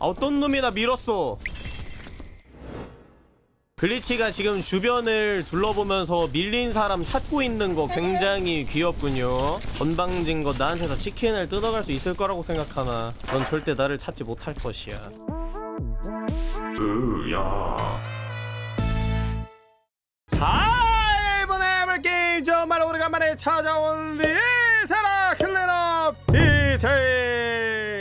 아, 어떤 놈이 나 밀었어. 글리치가 지금 주변을 둘러보면서 밀린 사람 찾고 있는 거 굉장히 귀엽군요. 건방진 거 나한테서 치킨을 뜯어갈 수 있을 거라고 생각하나. 넌 절대 나를 찾지 못할 것이야. 으야. 자 이번에 해볼 게임 정말 오래간만에 찾아온 비세라 클린업 디테일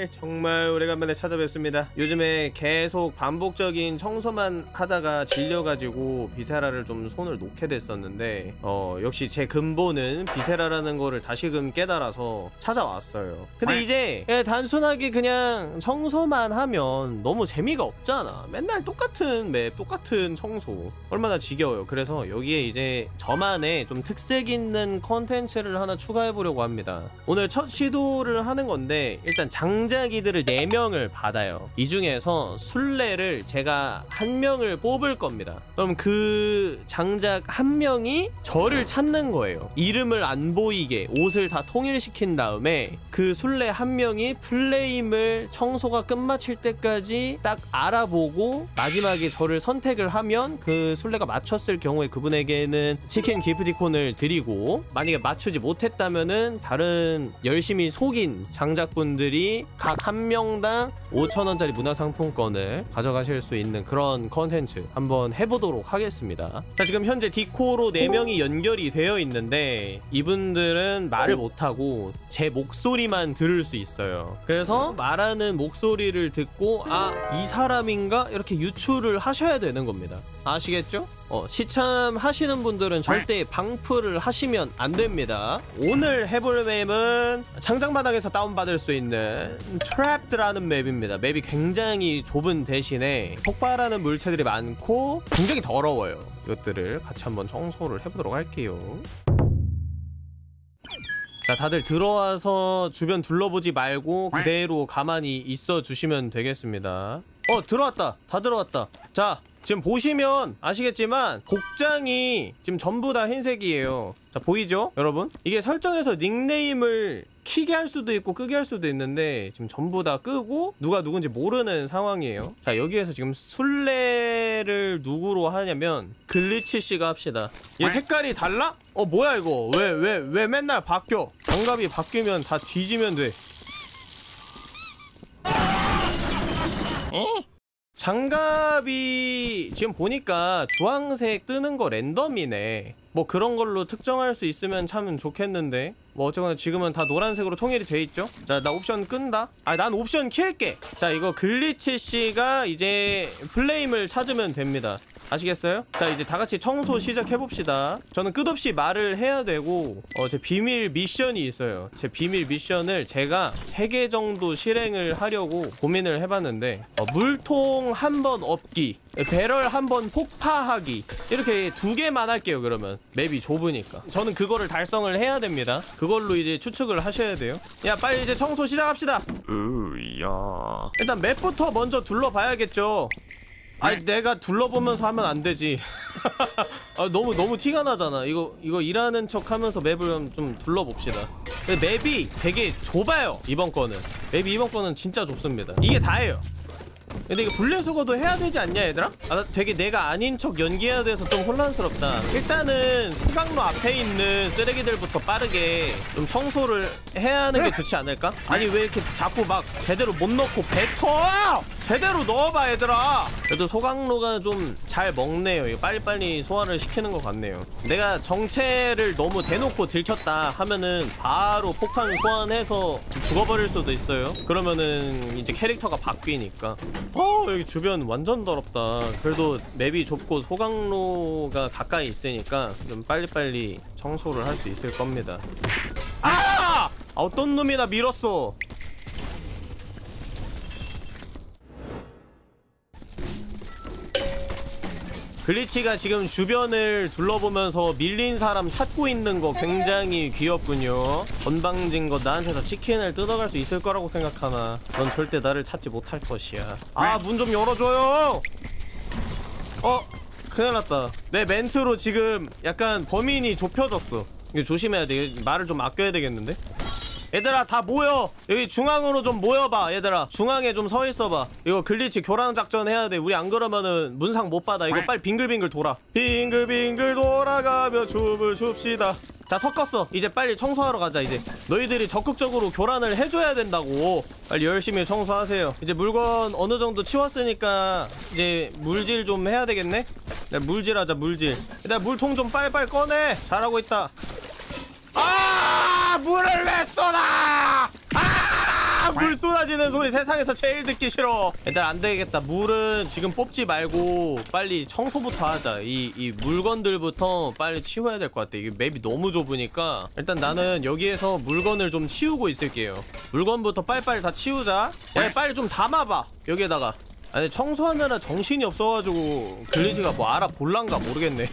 정말 오래간만에 찾아뵙습니다. 요즘에 계속 반복적인 청소만 하다가 질려가지고 비세라를 좀 손을 놓게 됐었는데 어 역시 제 근본은 비세라라는 거를 다시금 깨달아서 찾아왔어요. 근데 이제 그냥 단순하게 그냥 청소만 하면 너무 재미가 없잖아. 맨날 똑같은 맵 똑같은 청소. 얼마나 지겨워요. 그래서 여기에 이제 저만의 좀 특색 있는 컨텐츠를 하나 추가해 보려고 합니다. 오늘 첫 시도를 하는 건데 일단 장작이들을 4명을 받아요. 이 중에서 술래를 제가 한 명을 뽑을 겁니다. 그럼 그 장작 한 명이 저를 찾는 거예요. 이름을 안 보이게 옷을 다 통일시킨 다음에 그 순례 한 명이 플레임을 청소가 끝마칠 때까지 딱 알아보고 마지막에 저를 선택을 하면 그 순례가 맞췄을 경우에 그분에게는 치킨 기프티콘을 드리고 만약에 맞추지 못했다면은 다른 열심히 속인 장작분들이 각 한 명당 5천원짜리 문화상품권을 가져가실 수 있는 그런 컨텐츠 한번 해보도록 하겠습니다. 자 지금 현재 디코로 4명이 연결이 되어 있는데 이분들은 말을 못하고 제 목소리만 들을 수 있어요. 그래서 말하는 목소리를 듣고 아 이 사람인가? 이렇게 유추를 하셔야 되는 겁니다 아시겠죠? 어, 시참하시는 분들은 절대 방풀을 하시면 안 됩니다. 오늘 해볼 맵은 장장바닥에서 다운받을 수 있는 트랩드라는 맵입니다. 맵이 굉장히 좁은 대신에 폭발하는 물체들이 많고 굉장히 더러워요. 이것들을 같이 한번 청소를 해보도록 할게요. 자 다들 들어와서 주변 둘러보지 말고 그대로 가만히 있어 주시면 되겠습니다 어 들어왔다. 다 들어왔다. 자 지금 보시면 아시겠지만 복장이 지금 전부 다 흰색이에요. 자 보이죠? 여러분? 이게 설정에서 닉네임을 키게 할 수도 있고 끄게 할 수도 있는데 지금 전부 다 끄고 누가 누군지 모르는 상황이에요. 자 여기에서 지금 술래를 누구로 하냐면 글리치 씨가 합시다. 얘 색깔이 달라? 어 뭐야 이거? 왜 왜 왜 맨날 바뀌어? 장갑이 바뀌면 다 뒤지면 돼 장갑이 지금 보니까 주황색 뜨는 거 랜덤이네. 뭐 그런 걸로 특정할 수 있으면 참 좋겠는데. 뭐 어쨌거나 지금은 다 노란색으로 통일이 돼 있죠? 자 나 옵션 끈다. 아 난 옵션 킬게. 자 이거 글리치 씨가 이제 플레임을 찾으면 됩니다 아시겠어요? 자 이제 다같이 청소 시작해봅시다. 저는 끝없이 말을 해야 되고 어, 제 비밀 미션이 있어요. 제 비밀 미션을 제가 3개 정도 실행을 하려고 고민을 해봤는데 어, 물통 한번 엎기 배럴 한 번 폭파하기 이렇게 두 개만 할게요 그러면. 맵이 좁으니까. 저는 그거를 달성을 해야 됩니다. 그걸로 이제 추측을 하셔야 돼요. 야 빨리 이제 청소 시작합시다. 으야. 일단 맵부터 먼저 둘러봐야겠죠 아니 내가 둘러보면서 하면 안 되지. 아, 너무 너무 티가 나잖아. 이거 이거 일하는 척 하면서 맵을 좀 둘러봅시다. 근데 맵이 되게 좁아요 이번 거는. 맵이 이번 거는 진짜 좁습니다. 이게 다예요 근데 이거 분리수거도 해야 되지 않냐 얘들아? 아, 나 되게 내가 아닌 척 연기해야 돼서 좀 혼란스럽다 일단은 소강로 앞에 있는 쓰레기들부터 빠르게 좀 청소를 해야 하는 게 좋지 않을까? 아니 왜 이렇게 자꾸 막 제대로 못 넣고 뱉어! 제대로 넣어봐 얘들아 그래도 소강로가 좀 잘 먹네요 이거 빨리빨리 소화를 시키는 것 같네요 내가 정체를 너무 대놓고 들켰다 하면은 바로 폭탄 소환해서 죽어버릴 수도 있어요 그러면은 이제 캐릭터가 바뀌니까 어 여기 주변 완전 더럽다. 그래도 맵이 좁고 소강로가 가까이 있으니까 좀 빨리빨리 청소를 할 수 있을 겁니다. 아! 아 어떤 놈이 나 밀었어 글리치가 지금 주변을 둘러보면서 밀린 사람 찾고 있는 거 굉장히 귀엽군요. 건방진 거 나한테서 치킨을 뜯어갈 수 있을 거라고 생각하나. 넌 절대 나를 찾지 못할 것이야. 아 문 좀 열어줘요! 어? 큰일 났다. 내 멘트로 지금 약간 범인이 좁혀졌어. 이거 조심해야 돼. 말을 좀 아껴야 되겠는데 얘들아 다 모여. 여기 중앙으로 좀 모여봐 얘들아. 중앙에 좀 서 있어봐. 이거 글리치 교란 작전 해야 돼. 우리 안 그러면은 문상 못 받아. 이거 빨리 빙글빙글 돌아. 빙글빙글 돌아가며 춤을 춥시다. 자 섞었어. 이제 빨리 청소하러 가자 이제. 너희들이 적극적으로 교란을 해줘야 된다고. 빨리 열심히 청소하세요. 이제 물건 어느 정도 치웠으니까 이제 물질 좀 해야 되겠네? 네, 물질하자 물질. 일단 물통 좀 빨빨 꺼내. 잘하고 있다. 아 물을 왜 쏟아 아 물 쏟아지는 소리 세상에서 제일 듣기 싫어. 일단 안 되겠다. 물은 지금 뽑지 말고 빨리 청소부터 하자. 이, 이 물건들부터 빨리 치워야 될 것 같아. 이게 맵이 너무 좁으니까. 일단 나는 여기에서 물건을 좀 치우고 있을게요. 물건부터 빨리빨리 다 치우자. 야 빨리 좀 담아봐. 여기에다가. 아니 청소하느라 정신이 없어가지고 글리치가 뭐 알아볼란가 모르겠네.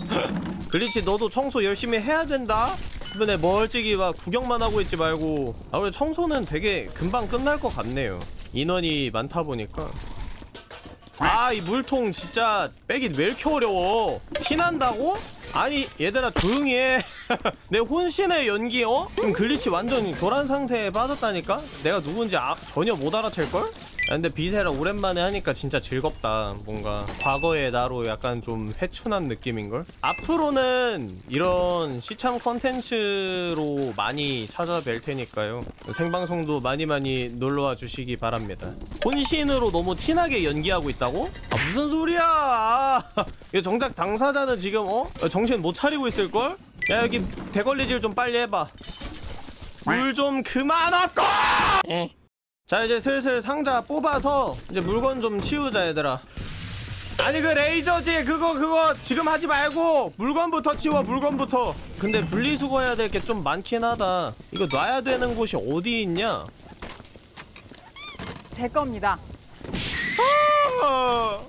글리치 너도 청소 열심히 해야 된다 주변에 멀찍이 막 구경만 하고 있지 말고 아무래도 청소는 되게 금방 끝날 것 같네요 인원이 많다 보니까 아 이 물통 진짜 빼기 왜 이렇게 어려워 티난다고? 아니 얘들아 조용히 해 내 혼신의 연기 어? 지금 글리치 완전 교란 상태에 빠졌다니까? 내가 누군지 아, 전혀 못 알아챌걸? 야, 근데 비세라 오랜만에 하니까 진짜 즐겁다 뭔가 과거의 나로 약간 좀 회춘한 느낌인걸? 앞으로는 이런 시참 컨텐츠로 많이 찾아뵐 테니까요 생방송도 많이 많이 놀러와 주시기 바랍니다 혼신으로 너무 티나게 연기하고 있다고? 아 무슨 소리야 이거 정작 당사자는 지금 어? 정신 못 차리고 있을걸? 야 여기 대걸리질 좀 빨리 해봐 물 좀 그만 없고! 자 이제 슬슬 상자 뽑아서 이제 물건 좀 치우자 얘들아 아니 그 레이저지 그거 그거 지금 하지 말고 물건부터 치워 물건부터 근데 분리수거 해야 될 게 좀 많긴 하다 이거 놔야 되는 곳이 어디 있냐 제 겁니다. 아!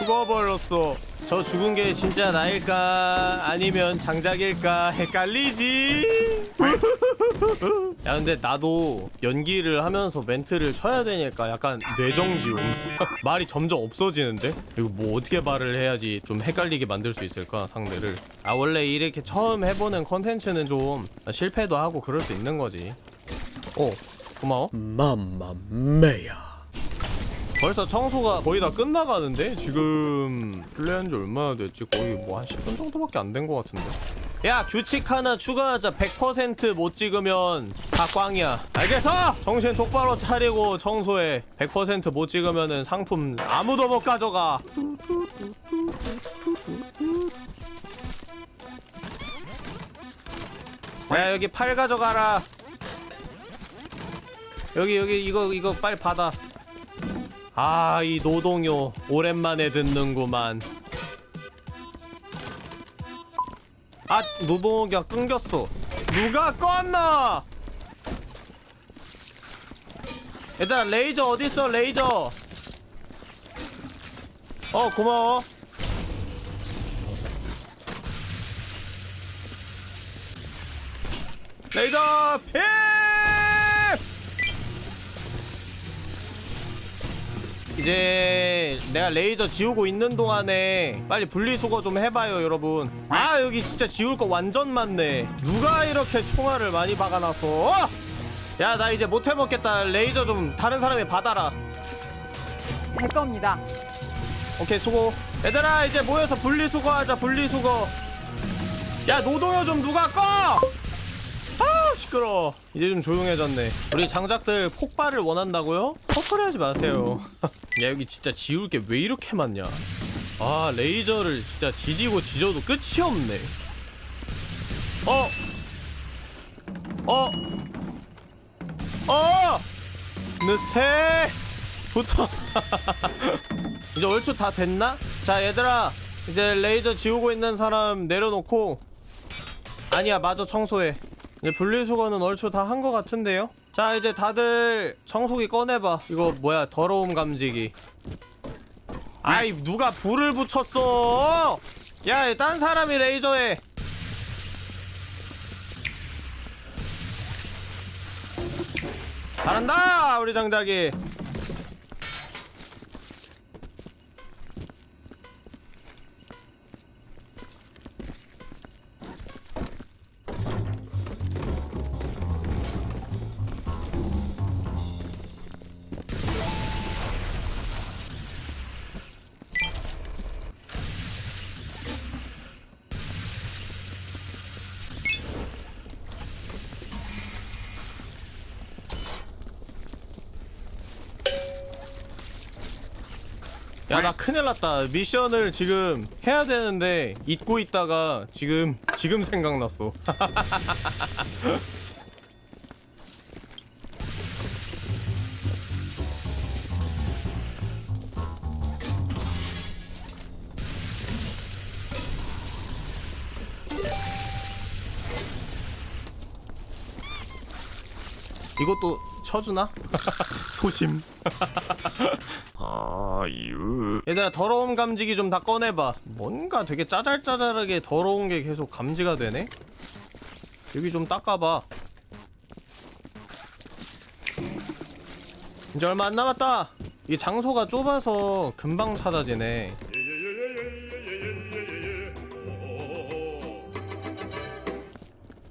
죽어버렸어 저 죽은 게 진짜 나일까? 아니면 장작일까? 헷갈리지? 야 근데 나도 연기를 하면서 멘트를 쳐야 되니까 약간 뇌정지움 말이 점점 없어지는데? 이거 뭐 어떻게 말을 해야지 좀 헷갈리게 만들 수 있을까 상대를? 아 원래 이렇게 처음 해보는 컨텐츠는 좀 실패도 하고 그럴 수 있는 거지. 어 고마워. 맘마메야 벌써 청소가 거의 다 끝나가는데? 지금 플레이한 지 얼마나 됐지? 거의 뭐 한 10분 정도밖에 안 된 것 같은데? 야 규칙 하나 추가하자 100%못 찍으면 다 꽝이야 알겠어? 정신 똑바로 차리고 청소해 100%못 찍으면은 상품 아무도 못 가져가 야 여기 팔 가져가라 여기 여기 이거 이거 빨리 받아 아, 이 노동요 오랜만에 듣는구만. 아, 노동요가 끊겼어. 누가 껐나? 얘들아, 레이저 어딨어, 레이저? 어, 고마워. 레이저 피! 이제 내가 레이저 지우고 있는 동안에 빨리 분리수거 좀 해봐요 여러분. 아 여기 진짜 지울 거 완전 많네. 누가 이렇게 총알을 많이 박아놨어 야나 이제 못 해먹겠다. 레이저 좀 다른 사람이 받아라. 제 겁니다. 오케이 수고. 얘들아 이제 모여서 분리수거하자 분리수거. 야 노동요 좀 누가 꺼! 아 시끄러워 이제 좀 조용해졌네 우리 장작들 폭발을 원한다고요? 헛소리 하지 마세요 야 여기 진짜 지울 게 왜 이렇게 많냐 아 레이저를 진짜 지지고 지져도 끝이 없네 어? 어? 어! 느새 부터 이제 얼추 다 됐나? 자 얘들아 이제 레이저 지우고 있는 사람 내려놓고 아니야 마저 청소해 이제 분리수거는 얼추 다 한 것 같은데요? 자 이제 다들 청소기 꺼내봐. 이거 뭐야 더러움 감지기. 아이 누가 불을 붙였어? 야딴 사람이 레이저해 잘한다 우리 장작이 야 나 큰일 났다. 미션을 지금 해야 되는데 잊고 있다가 지금 지금 생각났어. 이것도 쳐주나? 소심 아유 얘들아 더러움 감지기 좀 다 꺼내봐. 뭔가 되게 짜잘짜잘하게 더러운 게 계속 감지가 되네? 여기 좀 닦아봐. 이제 얼마 안 남았다. 이 장소가 좁아서 금방 찾아지네.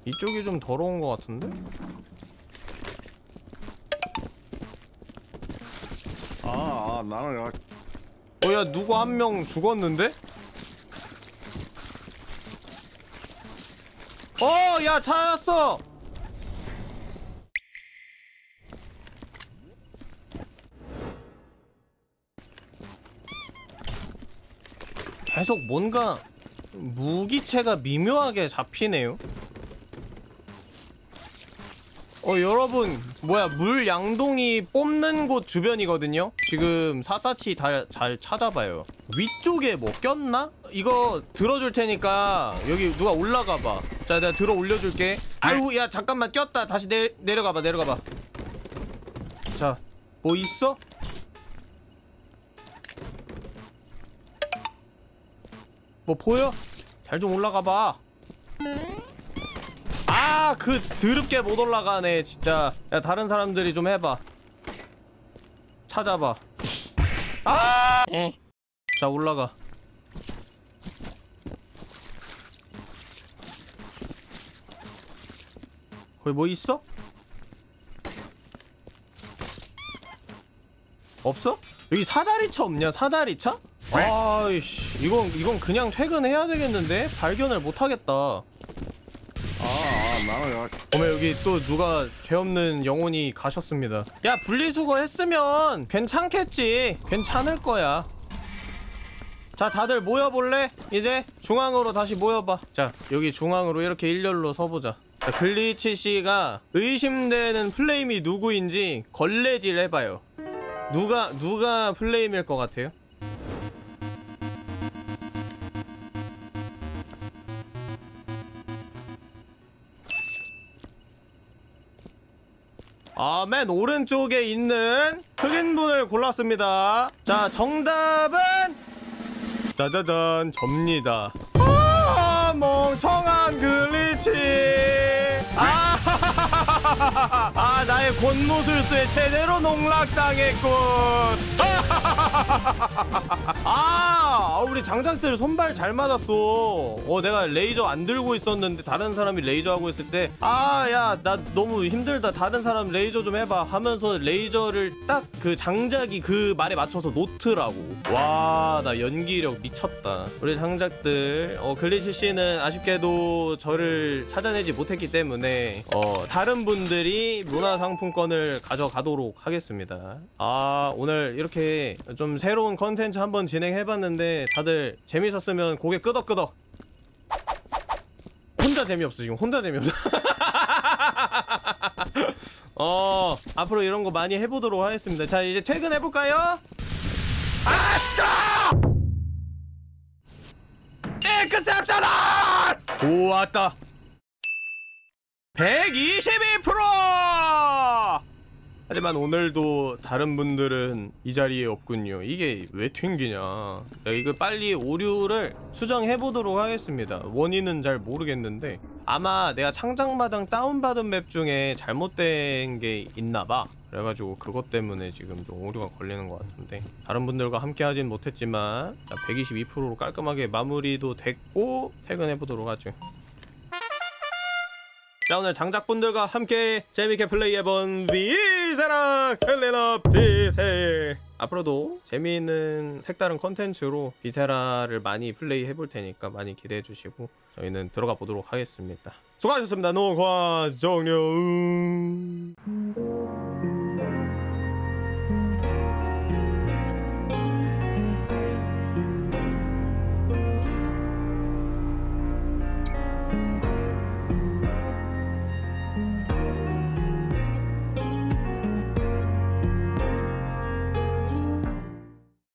이쪽이 좀 더러운 것 같은데? 나는 야, 어, 야, 누구 한 명 죽었는데? 어, 야, 찾았어! 계속 뭔가 무기체가 미묘하게 잡히네요. 어 여러분 뭐야 물 양동이 뽑는 곳 주변이거든요? 지금 사사치 다 잘 찾아봐요. 위쪽에 뭐 꼈나? 이거 들어줄 테니까 여기 누가 올라가봐. 자 내가 들어 올려줄게. 아유 야 잠깐만 꼈다. 다시 내, 내려가봐 내려가봐. 자 뭐 있어? 뭐 보여? 잘 좀 올라가봐 아, 그 드럽게 못 올라가네, 진짜. 야, 다른 사람들이 좀 해봐. 찾아봐. 아! 자, 올라가. 거기 뭐 있어? 없어? 여기 사다리차 없냐? 사다리차? 아이씨, 이건 이건 그냥 퇴근해야 되겠는데? 발견을 못 하겠다. 어머 여기 또 누가 죄 없는 영혼이 가셨습니다. 야 분리수거 했으면 괜찮겠지. 괜찮을 거야. 자 다들 모여볼래? 이제 중앙으로 다시 모여봐. 자 여기 중앙으로 이렇게 일렬로 서보자. 자, 글리치 씨가 의심되는 플레임이 누구인지 걸레질 해봐요. 누가 누가 플레임일 것 같아요? 아, 맨 오른쪽에 있는 흑인분을 골랐습니다. 자, 정답은 짜자잔, 접니다. 아, 멍청한 글리치. 아, 아, 나의 권모술수에 제대로 농락당했군. 아, 우리 장작들 손발 잘 맞았어. 어, 내가 레이저 안 들고 있었는데 다른 사람이 레이저 하고 있을 때, 아, 야, 나 너무 힘들다. 다른 사람 레이저 좀 해봐. 하면서 레이저를 딱 그 장작이 그 말에 맞춰서 놓더라고. 와, 나 연기력 미쳤다. 우리 장작들, 어, 글리치 씨는 아쉽게도 저를 찾아내지 못했기 때문에, 어, 다른 분들이 문화상품권을 가져가도록 하겠습니다. 아, 오늘 이렇게 좀 새로운 컨텐츠 한번 진행해봤는데, 다들 재밌었으면 고개 끄덕끄덕. 혼자 재미없어, 지금. 혼자 재미없어. 어, 앞으로 이런 거 많이 해보도록 하겠습니다. 자, 이제 퇴근해볼까요? 아, 스톱! 엑스셉션을! 좋았다. 122%! 하지만 오늘도 다른 분들은 이 자리에 없군요. 이게 왜 튕기냐. 야, 이거 빨리 오류를 수정해 보도록 하겠습니다. 원인은 잘 모르겠는데. 아마 내가 창작마당 다운받은 맵 중에 잘못된 게 있나봐. 그래가지고 그것 때문에 지금 좀 오류가 걸리는 것 같은데. 다른 분들과 함께 하진 못했지만, 122%로 깔끔하게 마무리도 됐고, 퇴근해보도록 하죠. 자 오늘 장작분들과 함께 재밌게 플레이해본 비세라 클린업 비세 앞으로도 재미있는 색다른 컨텐츠로 비세라를 많이 플레이해볼 테니까 많이 기대해주시고 저희는 들어가 보도록 하겠습니다. 수고하셨습니다. 녹화 종료